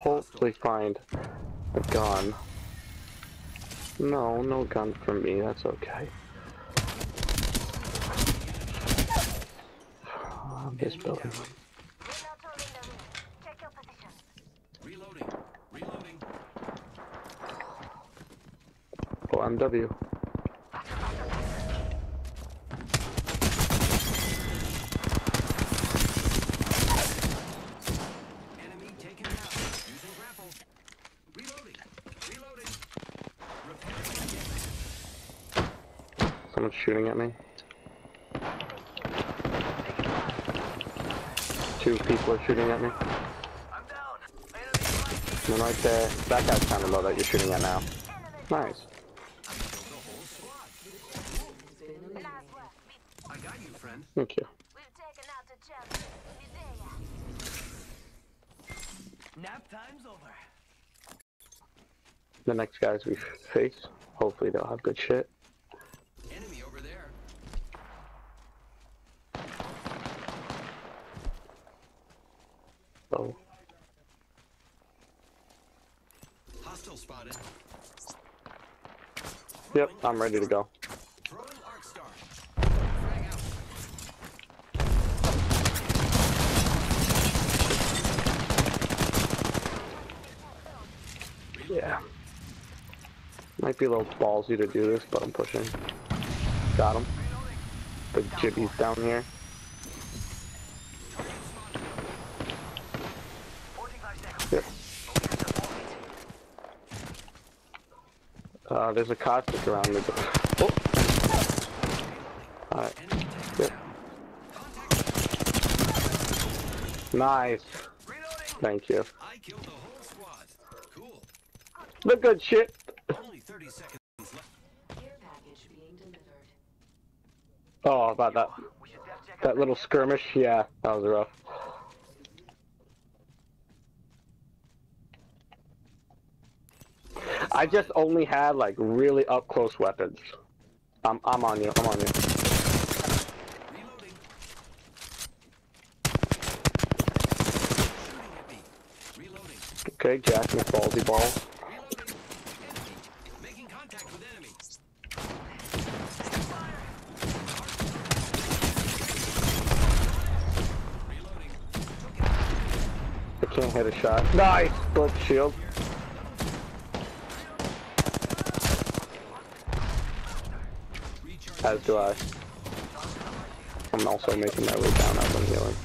hopefully find a gun. No, no gun for me, that's okay. This Enemy building. down. We're not holding the ring. Check your position. Reloading. Reloading. Oh, MW. Enemy taken out. Using grapple. Reloading. Reloading. Repairing again. Someone's shooting at me. Two people are shooting at me. I'm flanking. Right there. Uh, that guy's kind of low that you're shooting at now. Nice. Thank you. Nap time's over. The next guys we face, hopefully they'll have good shit. Enemy over there. So, Hostile spotted. yep, I'm ready to go. Throwing arc star. Frag out. Yeah. Might be a little ballsy to do this, but I'm pushing. Got him. The jibby's down here. Uh, there's a caustic around me. Oh! Alright. Yep. Nice. Thank you. The good shit. Only 30 seconds left. Care package being delivered. Oh, about that that little skirmish. Yeah, that was rough. I just only had like really up close weapons. I'm I'm on you. I'm on you. Reloading. Okay, Jack with enemy. Reloading. I can't hit a shot. Nice. Flip shield. As do I. I'm also making my way down as I'm healing.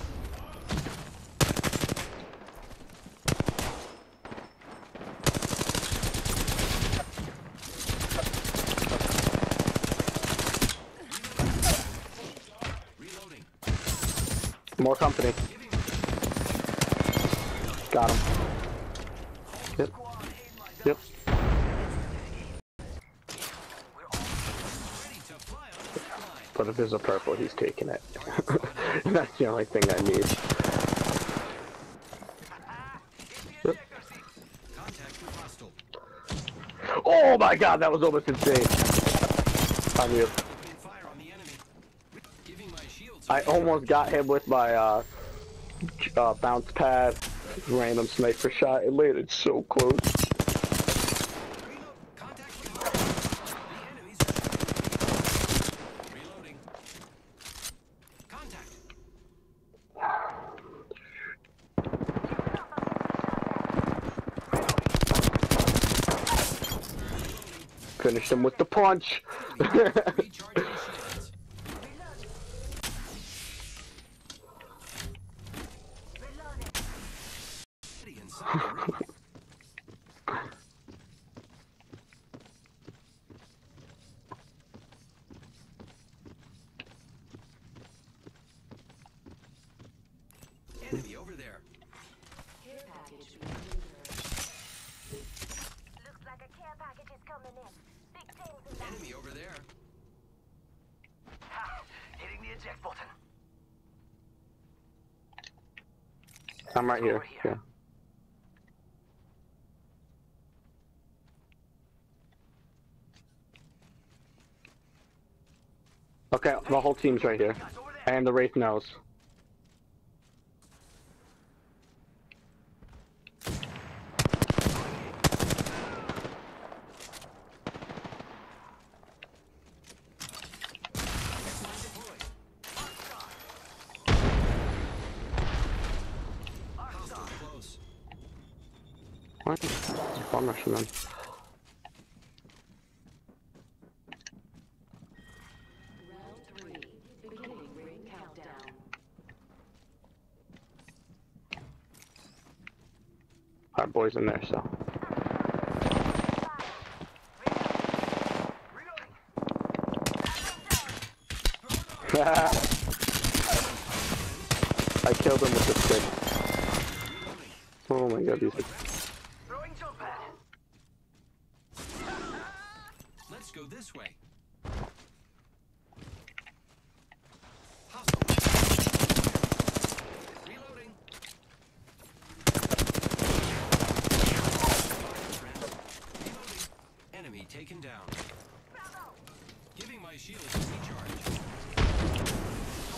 More company. Got him. Yep. Yep. ready to fly on the front line. But if there's a purple, he's taking it. That's the only thing I need. Oh my god, that was almost insane. Shields. I almost got him with my uh, uh, bounce pad, random sniper shot. It landed so close. Reload. Contact with hostile. The enemies are shooting at me. Reloading. Contact. Finished him with the punch. Package is coming in. Big things in that. Enemy over there. Ha! Hitting the eject button. I'm right here. Here. Yeah. Okay, the whole team's right here. Guys, over there. And the Wraith knows. Rushing them. Round three. Beginning. Our boys in there, so. I killed him with the stick. Oh my god, these are... this way. Hostile. Reloading. Reloading. Enemy taken down. Giving my shield a recharge.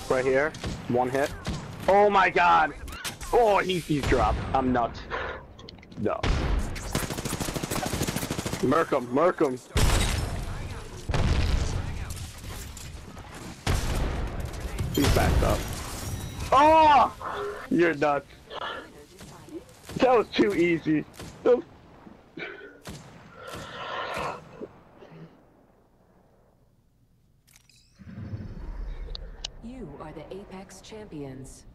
Right here. One hit. Oh my god! Oh, he, he's dropped. I'm nuts. No. Merc him, merc him. He's backed up. Oh! You're nuts. That was too easy. That was- You are the Apex champions.